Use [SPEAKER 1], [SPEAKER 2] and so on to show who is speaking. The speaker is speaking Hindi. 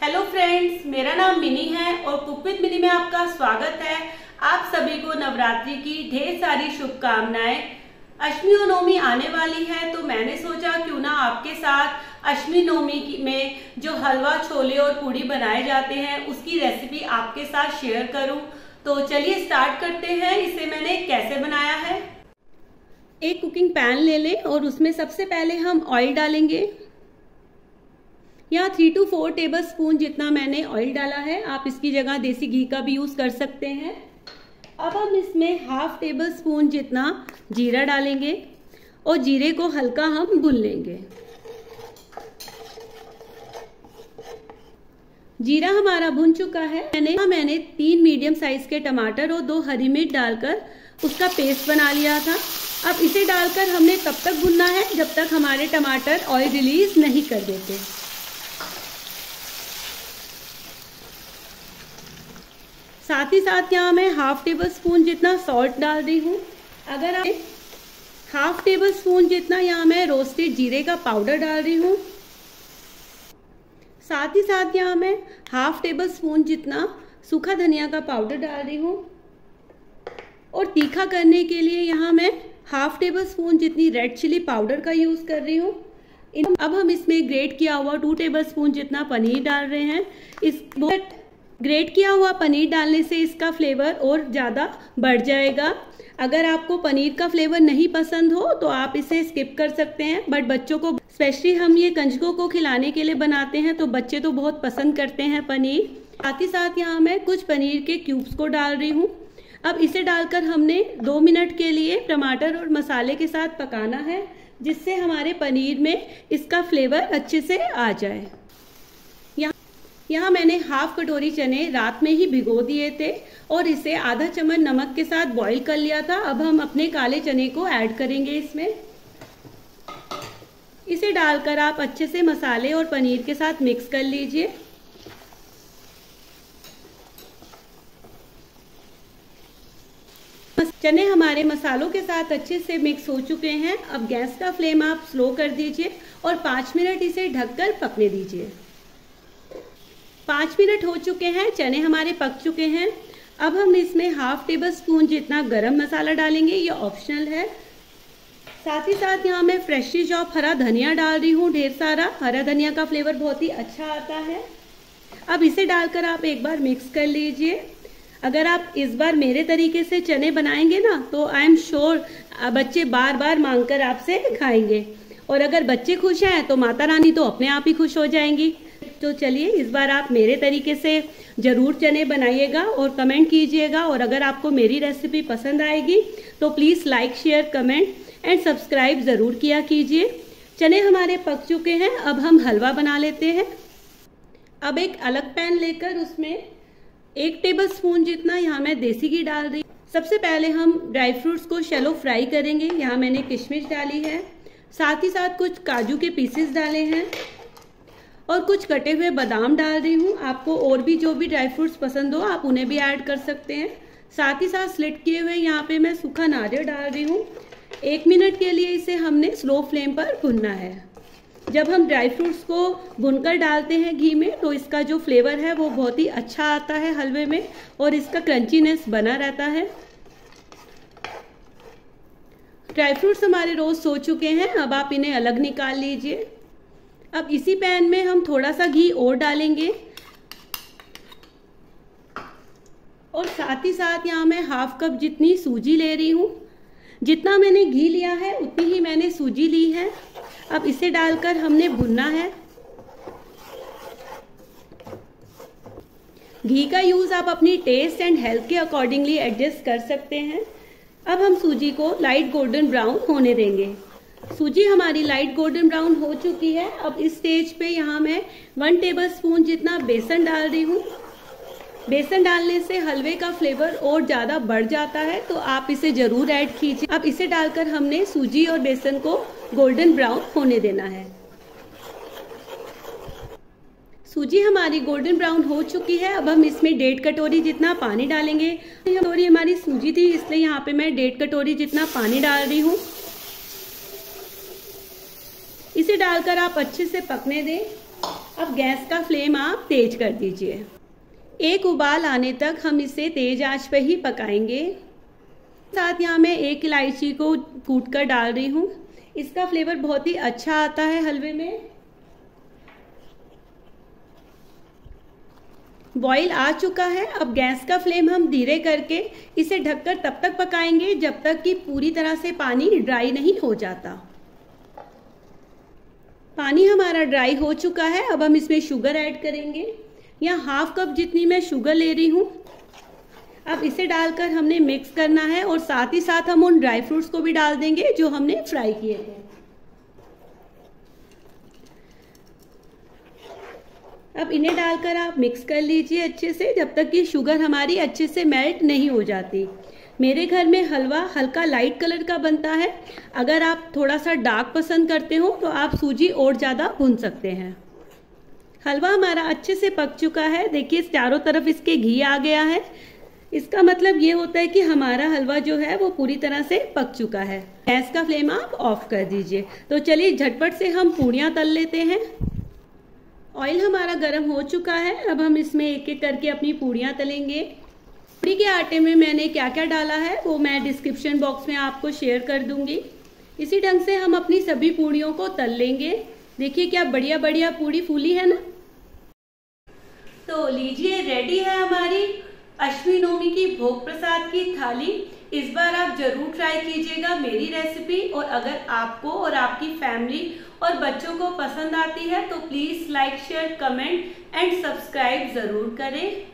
[SPEAKER 1] हेलो फ्रेंड्स मेरा नाम मिनी है और कुक विद मिनी में आपका स्वागत है। आप सभी को नवरात्रि की ढेर सारी शुभकामनाएँ। अष्टमी और नवमी आने वाली है तो मैंने सोचा क्यों ना आपके साथ अष्टमी नवमी में जो हलवा, छोले और पूड़ी बनाए जाते हैं, उसकी रेसिपी आपके साथ शेयर करूँ। तो चलिए स्टार्ट करते हैं। इसे मैंने कैसे बनाया है? एक कुकिंग पैन ले लें और उसमें सबसे पहले हम ऑयल डालेंगे। यहाँ three to four tablespoon जितना मैंने ऑयल डाला है, आप इसकी जगह देसी घी का भी यूज़ कर सकते हैं। अब हम इसमें हाफ़ टेबल स्पून जितना जीरा डालेंगे और जीरे को हल्का हम भून लेंगे। जीरा हमारा भुन चुका है। मैंने मैंने तीन मीडियम साइज़ के टमाटर और दो हरी मिर्च डालकर उसका पेस्ट बना लिया था। अब इसे डालकर हमने तब तक भुनना है जब तक हमारे टमाटर ऑयल रिलीज़ नहीं कर देते। साथ ही साथ यहाँ मैं हाफ़ टेबल स्पून जितना सॉल्ट डाल रही हूँ। अगर आप हाफ़ टेबल स्पून जितना यहाँ मैं रोस्टेड जीरे का पाउडर डाल रही हूँ। साथ ही साथ यहाँ मैं हाफ़ टेबल स्पून जितना सूखा धनिया का पाउडर डाल रही हूँ। और तीखा करने के लिए यहाँ मैं हाफ़ टेबल स्पून जितनी रेड चिली पाउडर का यूज़ कर रही हूँ। अब हम इसमें ग्रेट किया हुआ टू टेबल स्पून जितना पनीर डाल रहे हैं। इस ग्रेट किया हुआ पनीर डालने से इसका फ्लेवर और ज़्यादा बढ़ जाएगा। अगर आपको पनीर का फ्लेवर नहीं पसंद हो तो आप इसे स्किप कर सकते हैं। बट बच्चों को, स्पेशली हम ये कंजकों को खिलाने के लिए बनाते हैं तो बच्चे तो बहुत पसंद करते हैं पनीर। साथ ही साथ यहाँ मैं कुछ पनीर के क्यूब्स को डाल रही हूँ। अब इसे डालकर हमने दो मिनट के लिए टमाटर और मसाले के साथ पकाना है, जिससे हमारे पनीर में इसका फ्लेवर अच्छे से आ जाए। यहाँ मैंने हाफ़ कटोरी चने रात में ही भिगो दिए थे और इसे आधा चम्मच नमक के साथ बॉईल कर लिया था। अब हम अपने काले चने को ऐड करेंगे इसमें। इसे डालकर आप अच्छे से मसाले और पनीर के साथ मिक्स कर लीजिए। चने हमारे मसालों के साथ अच्छे से मिक्स हो चुके हैं। अब गैस का फ्लेम आप स्लो कर दीजिए और पाँच मिनट इसे ढककर पकने दीजिए। पाँच मिनट हो चुके हैं, चने हमारे पक चुके हैं। अब हम इसमें हाफ़ टेबल स्पून जितना गरम मसाला डालेंगे, ये ऑप्शनल है। साथ ही साथ यहाँ मैं फ्रेशली चॉप हरा धनिया डाल रही हूँ, ढेर सारा। हरा धनिया का फ्लेवर बहुत ही अच्छा आता है। अब इसे डालकर आप एक बार मिक्स कर लीजिए। अगर आप इस बार मेरे तरीके से चने बनाएँगे ना तो आई एम श्योर बच्चे बार बार मांगकर आपसे खाएँगे। और अगर बच्चे खुश हैं तो माता रानी तो अपने आप ही खुश हो जाएँगी। तो चलिए, इस बार आप मेरे तरीके से ज़रूर चने बनाइएगा और कमेंट कीजिएगा। और अगर आपको मेरी रेसिपी पसंद आएगी तो please like, share, comment and subscribe ज़रूर किया कीजिए। चने हमारे पक चुके हैं, अब हम हलवा बना लेते हैं। अब एक अलग पैन लेकर उसमें एक टेबल स्पून जितना यहाँ मैं देसी घी डाल रही सबसे पहले हम ड्राई फ्रूट्स को शेलो फ्राई करेंगे। यहाँ मैंने किशमिश डाली है। साथ ही साथ कुछ काजू के पीसेस डाले हैं। और कुछ कटे हुए बादाम डाल रही हूँ। आपको और भी जो भी ड्राई फ्रूट्स पसंद हो, आप उन्हें भी ऐड कर सकते हैं। साथ ही साथ स्लिट किए हुए यहाँ पे मैं सूखा नारियल डाल रही हूँ। एक मिनट के लिए इसे हमने स्लो फ्लेम पर भुनना है। जब हम ड्राई फ्रूट्स को भुनकर डालते हैं घी में तो इसका जो फ्लेवर है, वो बहुत ही अच्छा आता है हलवे में और इसका क्रंचीनेस बना रहता है। ड्राई फ्रूट्स हमारे रोज सो चुके हैं। अब आप इन्हें अलग निकाल लीजिए। अब इसी पैन में हम थोड़ा सा घी और डालेंगे। और साथ ही साथ यहाँ मैं हाफ़ कप जितनी सूजी ले रही हूँ। जितना मैंने घी लिया है, उतनी ही मैंने सूजी ली है। अब इसे डालकर हमने भुनना है। घी का यूज़ आप अपनी टेस्ट एंड हेल्थ के अकॉर्डिंगली एडजस्ट कर सकते हैं। अब हम सूजी को लाइट गोल्डन ब्राउन होने देंगे। सूजी हमारी लाइट गोल्डन ब्राउन हो चुकी है। अब इस स्टेज पे यहाँ मैं वन टेबल स्पून जितना बेसन डाल रही हूँ। बेसन डालने से हलवे का फ्लेवर और ज़्यादा बढ़ जाता है तो आप इसे ज़रूर ऐड कीजिए। अब इसे डालकर हमने सूजी और बेसन को गोल्डन ब्राउन होने देना है। सूजी हमारी गोल्डन ब्राउन हो चुकी है। अब हम इसमें डेढ़ कटोरी जितना पानी डालेंगे। कटोरी हमारी सूजी थी, इसलिए यहाँ पे मैं डेढ़ कटोरी जितना पानी डाल रही हूँ। इसे डालकर आप अच्छे से पकने दें। अब गैस का फ्लेम आप तेज कर दीजिए। एक उबाल आने तक हम इसे तेज आँच पर ही पकाएँगे। साथ यहाँ मैं एक इलायची को कूट कर डाल रही हूँ। इसका फ्लेवर बहुत ही अच्छा आता है हलवे में। बॉईल आ चुका है। अब गैस का फ्लेम हम धीरे करके इसे ढककर तब तक पकाएँगे जब तक कि पूरी तरह से पानी ड्राई नहीं हो जाता। पानी हमारा ड्राई हो चुका है, अब हम इसमें शुगर ऐड करेंगे। यहाँ हाफ़ कप जितनी मैं शुगर ले रही हूँ। अब इसे डालकर हमने मिक्स करना है और साथ ही साथ हम उन ड्राई फ्रूट्स को भी डाल देंगे, जो हमने फ्राई किए थे अब इन्हें डालकर आप मिक्स कर लीजिए अच्छे से, जब तक कि शुगर हमारी अच्छे से मेल्ट नहीं हो जाती। मेरे घर में हलवा हल्का लाइट कलर का बनता है। अगर आप थोड़ा सा डार्क पसंद करते हो तो आप सूजी और ज़्यादा भून सकते हैं। हलवा हमारा अच्छे से पक चुका है। देखिए, चारों तरफ़ इसके घी आ गया है। इसका मतलब ये होता है कि हमारा हलवा जो है, वो पूरी तरह से पक चुका है। गैस का फ्लेम आप ऑफ़ कर दीजिए। तो चलिए, झटपट से हम पूड़ियाँ तल लेते हैं। ऑयल हमारा गर्म हो चुका है। अब हम इसमें एक एक करके अपनी पूड़ियाँ तलेंगे। पूड़ी के आटे में मैंने क्या क्या डाला है, वो मैं डिस्क्रिप्शन बॉक्स में आपको शेयर कर दूँगी। इसी ढंग से हम अपनी सभी पूड़ियों को तल लेंगे। देखिए क्या बढ़िया बढ़िया पूड़ी फूली है ना? तो लीजिए रेडी है हमारी अश्वी नोमी की भोग प्रसाद की थाली। इस बार आप ज़रूर ट्राई कीजिएगा मेरी रेसिपी और अगर आपको और आपकी फैमिली और बच्चों को पसंद आती है तो please like share comment and subscribe ज़रूर करें।